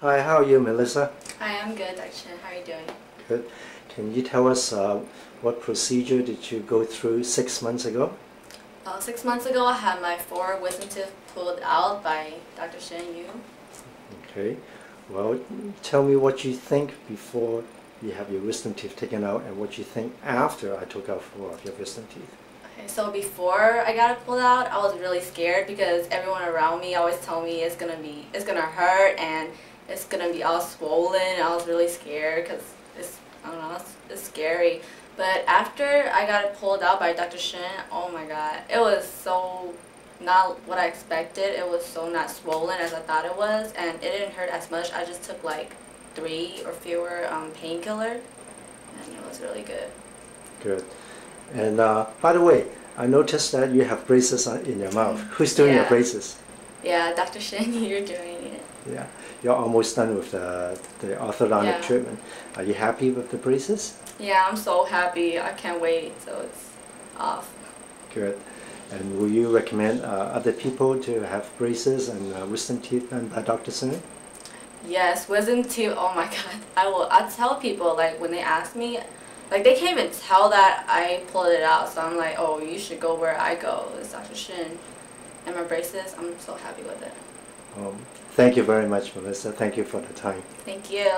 Hi, how are you, Melissa? Hi, I'm good, Dr. Suen. How are you doing? Good. Can you tell us uh, what procedure did you go through six months ago? Uh, six months ago, I had my four wisdom teeth pulled out by Dr. Suen Yu. Okay. Well, tell me what you think before you have your wisdom teeth taken out and what you think after I took out four of your wisdom teeth. Okay, so before I got it pulled out, I was really scared because everyone around me always told me it's gonna be, it's gonna hurt and it's gonna be all swollen. I was really scared because it's, I don't know, it's, it's scary. But after I got it pulled out by Dr. Suen, oh my god, it was so not what I expected. It was so not swollen as I thought it was, and it didn't hurt as much. I just took like three or fewer um, painkiller, and it was really good. Good. And uh, by the way, I noticed that you have braces in your mouth. Who's doing your braces? Yeah, Dr. Suen, you're doing it. Yeah. You're almost done with the, the orthodontic Yeah. treatment. Are you happy with the braces? Yeah, I'm so happy. I can't wait so it's off. Good. And will you recommend uh, other people to have braces and uh, wisdom teeth done by Dr. Suen? Yes, wisdom teeth. Oh my god, I will. I tell people like when they ask me, like they can't even tell that I pulled it out. So I'm like, oh, you should go where I go. It's Dr. Suen, and my braces. I'm so happy with it. Um, thank you very much, Melissa. Thank you for the time. Thank you.